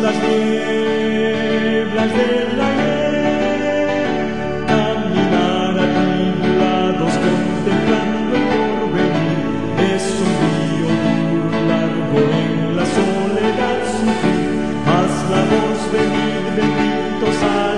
las nieblas del ayer, caminar atribulados contemplando el porvenir, es sombrío largo en la soledad su fin, haz la voz venir, bendito sea.